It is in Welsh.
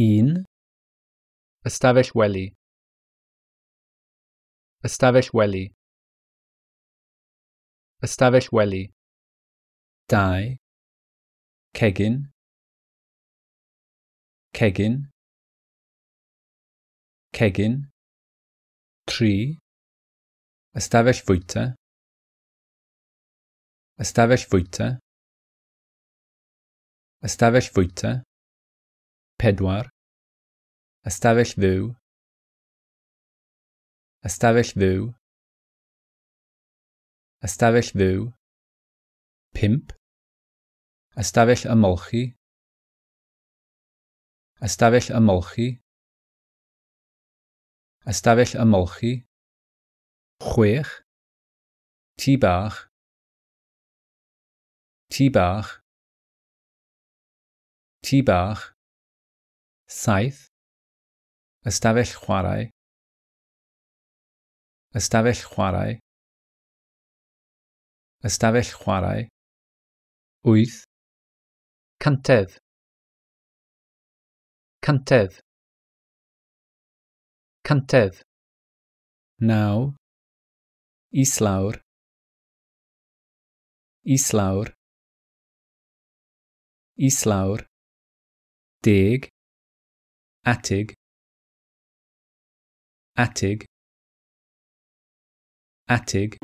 Un. Ystafell wely. Ystafell wely. Ystafell wely. Dau. Cegin. Cegin. Cegin. Tri. Ystafell fwyta. Ystafell fwyta. Ystafell fwyta pedwar, ystafell ddew, ystafell ddew, ystafell ddew, pimp, ystafell ymolchi, ystafell ymolchi, ystafell ymolchi, chwech, tŷ bach, tŷ bach, tŷ bach, Saith. Ystafell chwarae. Ystafell chwarae. Ystafell chwarae. Wyth. Cantedd. Cantedd. Cantedd. Naw. Islawr. Islawr. Islawr. Deg. Attig. Attig. Attig.